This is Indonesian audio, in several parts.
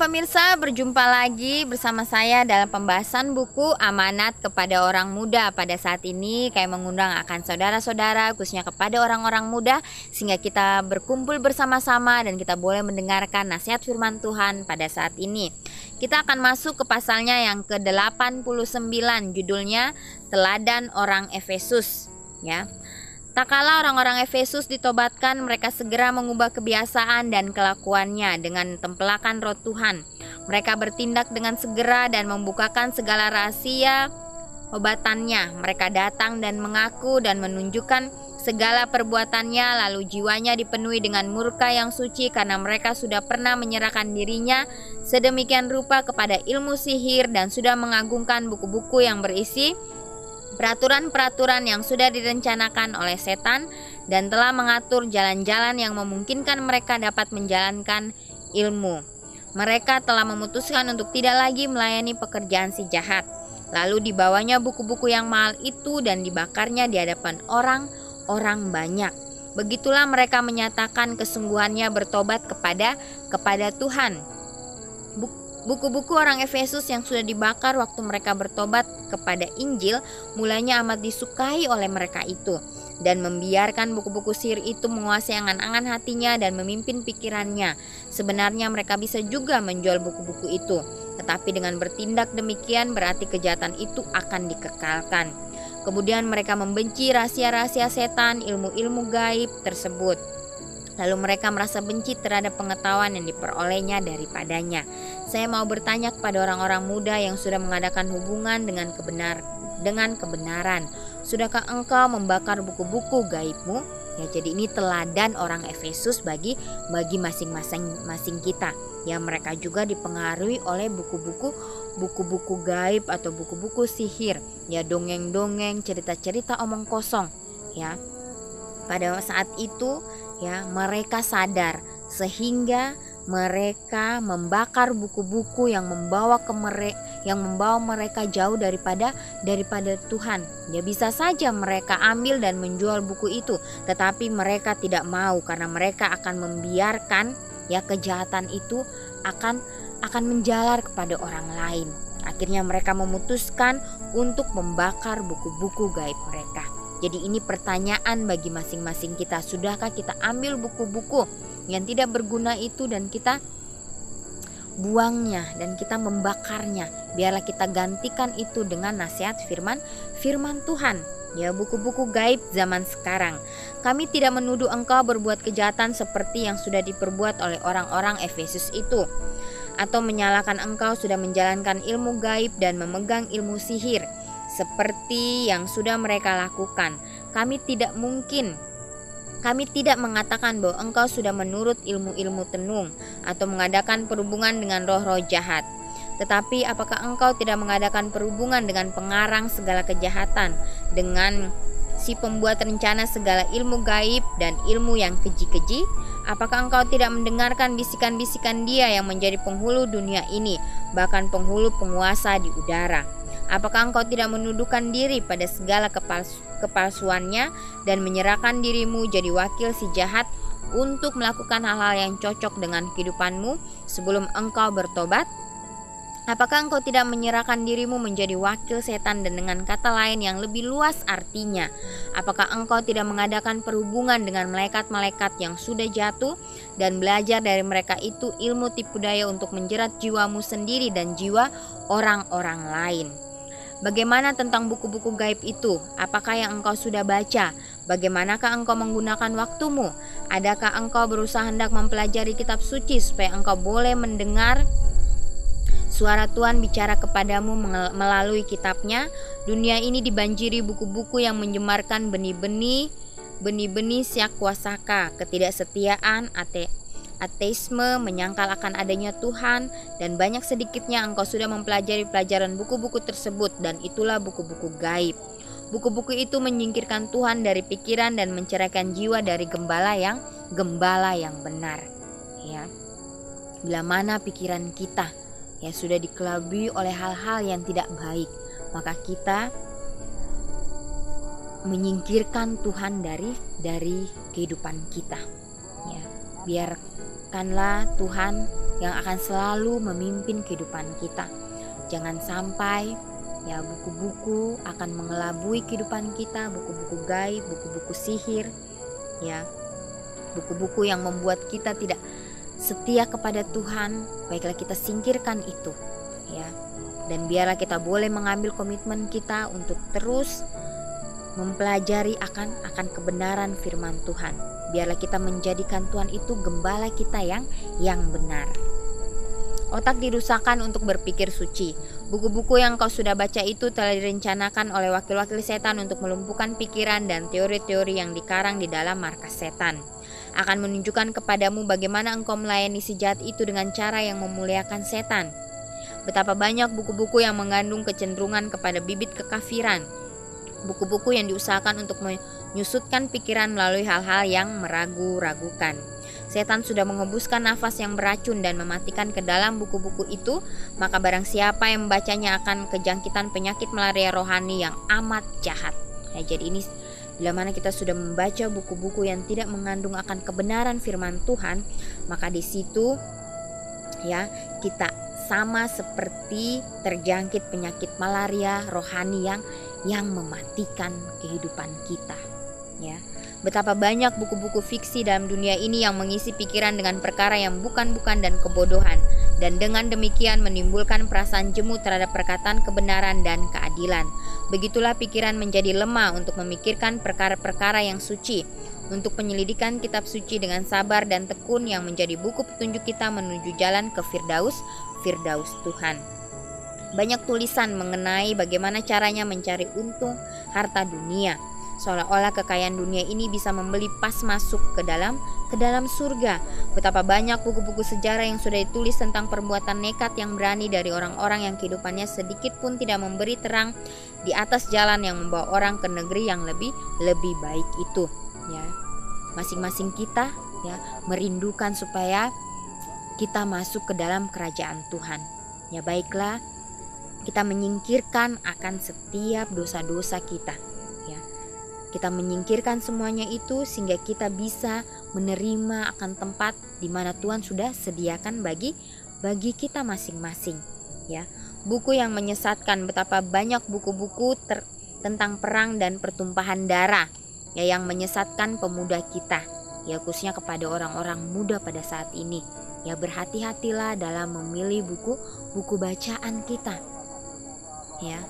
Pemirsa, berjumpa lagi bersama saya dalam pembahasan buku Amanat kepada Orang Muda. Pada saat ini kami mengundang akan saudara-saudara khususnya kepada orang-orang muda sehingga kita berkumpul bersama-sama dan kita boleh mendengarkan nasihat firman Tuhan pada saat ini. Kita akan masuk ke pasalnya yang ke-89 judulnya Teladan Orang Efesus ya. Tak kala orang-orang Efesus ditobatkan, mereka segera mengubah kebiasaan dan kelakuannya dengan tempelakan roh Tuhan. Mereka bertindak dengan segera dan membukakan segala rahasia obatannya. Mereka datang dan mengaku dan menunjukkan segala perbuatannya, lalu jiwanya dipenuhi dengan murka yang suci karena mereka sudah pernah menyerahkan dirinya sedemikian rupa kepada ilmu sihir dan sudah mengagungkan buku-buku yang berisi peraturan-peraturan yang sudah direncanakan oleh setan dan telah mengatur jalan-jalan yang memungkinkan mereka dapat menjalankan ilmu. Mereka telah memutuskan untuk tidak lagi melayani pekerjaan si jahat. Lalu dibawanya buku-buku yang mahal itu dan dibakarnya di hadapan orang-orang banyak. Begitulah mereka menyatakan kesungguhannya bertobat kepada kepada Tuhan. Buku-buku orang Efesus yang sudah dibakar waktu mereka bertobat kepada Injil mulanya amat disukai oleh mereka itu dan membiarkan buku-buku sihir itu menguasai angan-angan hatinya dan memimpin pikirannya. Sebenarnya mereka bisa juga menjual buku-buku itu, tetapi dengan bertindak demikian berarti kejahatan itu akan dikekalkan. Kemudian mereka membenci rahasia-rahasia setan, ilmu-ilmu gaib tersebut. Lalu mereka merasa benci terhadap pengetahuan yang diperolehnya daripadanya. Saya mau bertanya kepada orang-orang muda yang sudah mengadakan hubungan dengan kebenar dengan kebenaran. Sudahkah engkau membakar buku-buku gaibmu? Ya, jadi ini teladan orang Efesus bagi bagi masing-masing masing kita. Ya, mereka juga dipengaruhi oleh buku-buku buku-buku gaib atau buku-buku sihir. Ya, dongeng-dongeng, cerita-cerita omong kosong. Ya, pada saat itu ya mereka sadar sehingga mereka membakar buku-buku yang membawa ke mereka yang membawa mereka jauh daripada daripada Tuhan. Ya bisa saja mereka ambil dan menjual buku itu, tetapi mereka tidak mau karena mereka akan membiarkan ya kejahatan itu akan akan menjalar kepada orang lain. Akhirnya mereka memutuskan untuk membakar buku-buku gaib mereka. Jadi ini pertanyaan bagi masing-masing kita. Sudahkah kita ambil buku-buku yang tidak berguna itu dan kita buangnya dan kita membakarnya. Biarlah kita gantikan itu dengan nasihat firman firman Tuhan. Ya buku-buku gaib zaman sekarang Kami tidak menuduh engkau berbuat kejahatan seperti yang sudah diperbuat oleh orang-orang Efesus itu Atau menyalahkan engkau sudah menjalankan ilmu gaib dan memegang ilmu sihir seperti yang sudah mereka lakukan. Kami tidak mungkin kami tidak mengatakan bahwa engkau sudah menurut ilmu-ilmu tenung atau mengadakan perhubungan dengan roh-roh jahat. Tetapi apakah engkau tidak mengadakan perhubungan dengan pengarang segala kejahatan, dengan si pembuat rencana segala ilmu gaib dan ilmu yang keji-keji? Apakah engkau tidak mendengarkan bisikan-bisikan dia yang menjadi penghulu dunia ini, bahkan penghulu penguasa di udara? Apakah engkau tidak menuduhkan diri pada segala kepals kepalsuannya dan menyerahkan dirimu jadi wakil si jahat untuk melakukan hal-hal yang cocok dengan kehidupanmu sebelum engkau bertobat? Apakah engkau tidak menyerahkan dirimu menjadi wakil setan dan dengan kata lain yang lebih luas artinya? Apakah engkau tidak mengadakan perhubungan dengan malaikat-malaikat yang sudah jatuh dan belajar dari mereka itu ilmu tipu daya untuk menjerat jiwamu sendiri dan jiwa orang-orang lain? Bagaimana tentang buku-buku gaib itu? Apakah yang engkau sudah baca? Bagaimanakah engkau menggunakan waktumu? Adakah engkau berusaha hendak mempelajari kitab suci supaya engkau boleh mendengar suara Tuhan bicara kepadamu melalui kitabnya? Dunia ini dibanjiri buku-buku yang menyemarkan benih-benih benih-benih siak kuasaka, ketidaksetiaan, ate ateisme, menyangkal akan adanya Tuhan, dan banyak sedikitnya engkau sudah mempelajari pelajaran buku-buku tersebut, dan itulah buku-buku gaib. Buku-buku itu menyingkirkan Tuhan dari pikiran dan menceraikan jiwa dari gembala yang gembala yang benar. Ya, bila mana pikiran kita ya sudah dikelabui oleh hal-hal yang tidak baik, maka kita menyingkirkan Tuhan dari dari kehidupan kita. Ya, biar biarkanlah Tuhan yang akan selalu memimpin kehidupan kita. Jangan sampai ya buku-buku akan mengelabui kehidupan kita, buku-buku gaib, buku-buku sihir, ya. Buku-buku yang membuat kita tidak setia kepada Tuhan, baiklah kita singkirkan itu, ya. Dan biarlah kita boleh mengambil komitmen kita untuk terus mempelajari akan akan kebenaran firman Tuhan. Biarlah kita menjadikan Tuhan itu gembala kita yang yang benar. Otak dirusakkan untuk berpikir suci. Buku-buku yang kau sudah baca itu telah direncanakan oleh wakil-wakil setan untuk melumpuhkan pikiran dan teori-teori yang dikarang di dalam markas setan. Akan menunjukkan kepadamu bagaimana engkau melayani si jahat itu dengan cara yang memuliakan setan. Betapa banyak buku-buku yang mengandung kecenderungan kepada bibit kekafiran, buku-buku yang diusahakan untuk menyusutkan pikiran melalui hal-hal yang meragu-ragukan. Setan sudah mengembuskan nafas yang beracun dan mematikan ke dalam buku-buku itu, maka barang siapa yang membacanya akan kejangkitan penyakit malaria rohani yang amat jahat. Ya, jadi ini bila mana kita sudah membaca buku-buku yang tidak mengandung akan kebenaran firman Tuhan, maka di situ ya kita sama seperti terjangkit penyakit malaria rohani yang yang mematikan kehidupan kita betapa banyak buku-buku fiksi dalam dunia ini yang mengisi pikiran dengan perkara yang bukan-bukan dan kebodohan dan dengan demikian menimbulkan perasaan jemu terhadap perkataan kebenaran dan keadilan begitulah pikiran menjadi lemah untuk memikirkan perkara-perkara yang suci untuk penyelidikan kitab suci dengan sabar dan tekun yang menjadi buku petunjuk kita menuju jalan ke Firdaus, Firdaus Tuhan. Banyak tulisan mengenai bagaimana caranya mencari untung harta dunia. Seolah-olah kekayaan dunia ini bisa membeli pas masuk ke dalam ke dalam surga. Betapa banyak buku-buku sejarah yang sudah ditulis tentang perbuatan nekat yang berani dari orang-orang yang kehidupannya sedikit pun tidak memberi terang di atas jalan yang membawa orang ke negeri yang lebih lebih baik itu, ya. Masing-masing kita ya merindukan supaya kita masuk ke dalam kerajaan Tuhan. Ya baiklah, kita menyingkirkan akan setiap dosa-dosa kita kita menyingkirkan semuanya itu sehingga kita bisa menerima akan tempat di mana Tuhan sudah sediakan bagi bagi kita masing-masing ya buku yang menyesatkan betapa banyak buku-buku tentang perang dan pertumpahan darah ya yang menyesatkan pemuda kita ya khususnya kepada orang-orang muda pada saat ini ya berhati-hatilah dalam memilih buku buku bacaan kita ya.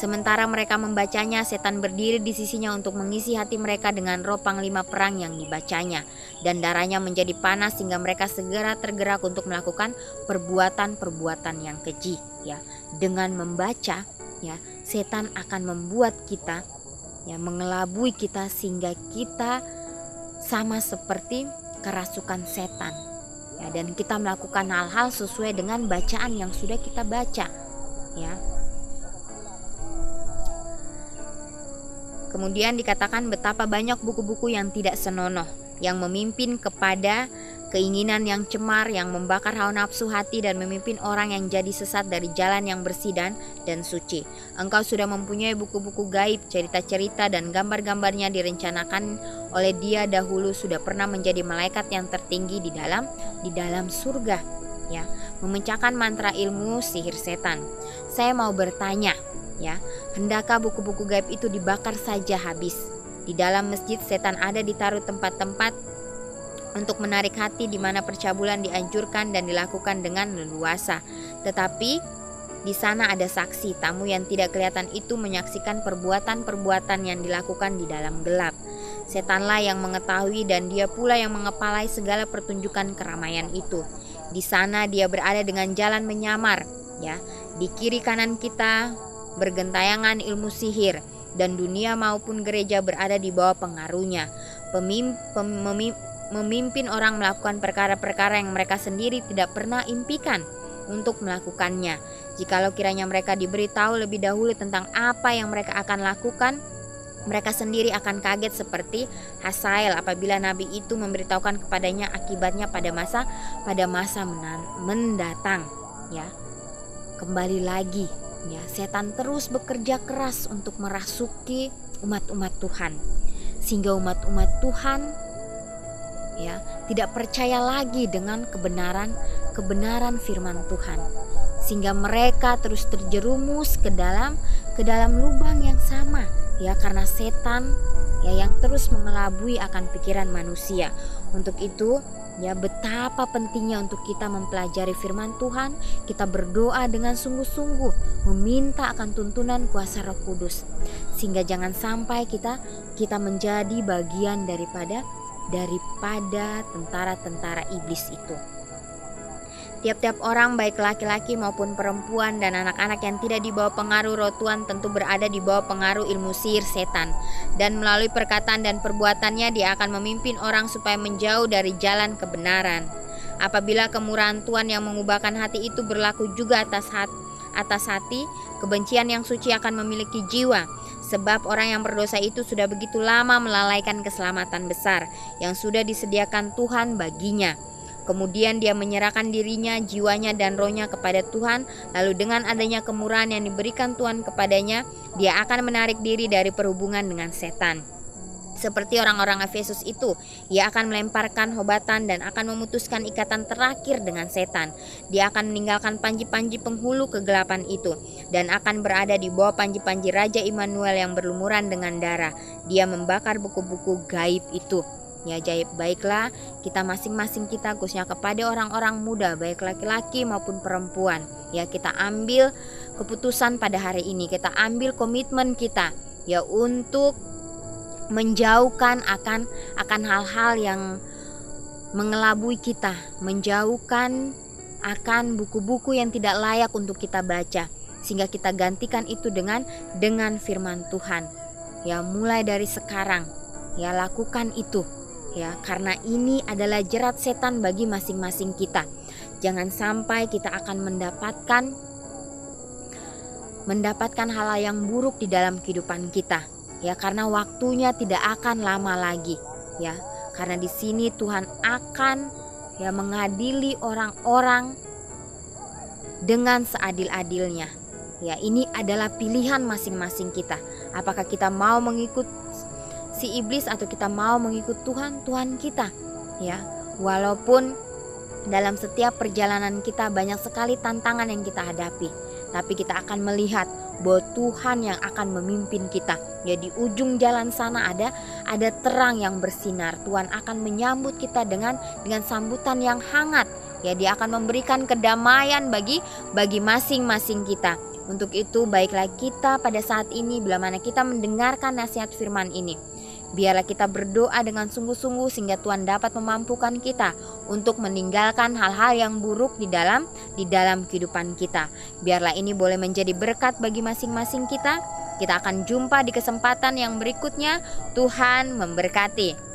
Sementara mereka membacanya, setan berdiri di sisinya untuk mengisi hati mereka dengan roh panglima perang yang dibacanya. Dan darahnya menjadi panas sehingga mereka segera tergerak untuk melakukan perbuatan-perbuatan yang keji ya. Dengan membaca ya, setan akan membuat kita ya mengelabui kita sehingga kita sama seperti kerasukan setan ya. Dan kita melakukan hal-hal sesuai dengan bacaan yang sudah kita baca ya Kemudian dikatakan betapa banyak buku-buku yang tidak senonoh, yang memimpin kepada keinginan yang cemar, yang membakar hawa nafsu hati dan memimpin orang yang jadi sesat dari jalan yang bersih dan, dan suci. Engkau sudah mempunyai buku-buku gaib, cerita-cerita dan gambar-gambarnya direncanakan oleh dia dahulu sudah pernah menjadi malaikat yang tertinggi di dalam di dalam surga ya memecahkan mantra ilmu sihir setan. Saya mau bertanya, ya hendakkah buku-buku gaib itu dibakar saja habis di dalam masjid setan ada ditaruh tempat-tempat untuk menarik hati di mana percabulan dianjurkan dan dilakukan dengan leluasa tetapi di sana ada saksi tamu yang tidak kelihatan itu menyaksikan perbuatan-perbuatan yang dilakukan di dalam gelap. Setanlah yang mengetahui dan dia pula yang mengepalai segala pertunjukan keramaian itu. Di sana dia berada dengan jalan menyamar, ya. Di kiri kanan kita bergentayangan ilmu sihir dan dunia maupun gereja berada di bawah pengaruhnya. Pemim, pem, memim, memimpin orang melakukan perkara-perkara yang mereka sendiri tidak pernah impikan untuk melakukannya. Jikalau kiranya mereka diberitahu lebih dahulu tentang apa yang mereka akan lakukan, mereka sendiri akan kaget seperti Hasael apabila nabi itu memberitahukan kepadanya akibatnya pada masa pada masa mendatang ya. Kembali lagi Ya, setan terus bekerja keras untuk merasuki umat-umat Tuhan. Sehingga umat-umat Tuhan ya tidak percaya lagi dengan kebenaran kebenaran firman Tuhan sehingga mereka terus terjerumus ke dalam ke dalam lubang yang sama ya karena setan ya yang terus mengelabui akan pikiran manusia untuk itu Ya, betapa pentingnya untuk kita mempelajari firman Tuhan, kita berdoa dengan sungguh-sungguh, meminta akan tuntunan kuasa Roh Kudus. Sehingga jangan sampai kita kita menjadi bagian daripada daripada tentara-tentara iblis itu. Tiap-tiap orang baik laki-laki maupun perempuan dan anak-anak yang tidak dibawa pengaruh roh Tuhan tentu berada di bawah pengaruh ilmu sihir setan. Dan melalui perkataan dan perbuatannya dia akan memimpin orang supaya menjauh dari jalan kebenaran. Apabila kemurahan Tuhan yang mengubahkan hati itu berlaku juga atas hati, atas hati, kebencian yang suci akan memiliki jiwa. Sebab orang yang berdosa itu sudah begitu lama melalaikan keselamatan besar yang sudah disediakan Tuhan baginya. Kemudian dia menyerahkan dirinya, jiwanya dan rohnya kepada Tuhan. Lalu dengan adanya kemurahan yang diberikan Tuhan kepadanya, dia akan menarik diri dari perhubungan dengan setan. Seperti orang-orang Efesus itu, ia akan melemparkan hobatan dan akan memutuskan ikatan terakhir dengan setan. Dia akan meninggalkan panji-panji penghulu kegelapan itu dan akan berada di bawah panji-panji Raja Immanuel yang berlumuran dengan darah. Dia membakar buku-buku gaib itu. Ya jaib baiklah kita masing-masing kita khususnya kepada orang-orang muda baik laki-laki maupun perempuan. Ya kita ambil keputusan pada hari ini, kita ambil komitmen kita ya untuk menjauhkan akan akan hal-hal yang mengelabui kita, menjauhkan akan buku-buku yang tidak layak untuk kita baca sehingga kita gantikan itu dengan dengan firman Tuhan. Ya mulai dari sekarang ya lakukan itu ya karena ini adalah jerat setan bagi masing-masing kita. Jangan sampai kita akan mendapatkan mendapatkan hal yang buruk di dalam kehidupan kita. Ya karena waktunya tidak akan lama lagi. Ya karena di sini Tuhan akan ya mengadili orang-orang dengan seadil-adilnya. Ya ini adalah pilihan masing-masing kita. Apakah kita mau mengikut si iblis atau kita mau mengikut Tuhan, Tuhan kita. Ya, walaupun dalam setiap perjalanan kita banyak sekali tantangan yang kita hadapi, tapi kita akan melihat bahwa Tuhan yang akan memimpin kita. Ya di ujung jalan sana ada ada terang yang bersinar. Tuhan akan menyambut kita dengan dengan sambutan yang hangat. Ya dia akan memberikan kedamaian bagi bagi masing-masing kita. Untuk itu baiklah kita pada saat ini bila mana kita mendengarkan nasihat firman ini Biarlah kita berdoa dengan sungguh-sungguh sehingga Tuhan dapat memampukan kita untuk meninggalkan hal-hal yang buruk di dalam di dalam kehidupan kita. Biarlah ini boleh menjadi berkat bagi masing-masing kita. Kita akan jumpa di kesempatan yang berikutnya. Tuhan memberkati.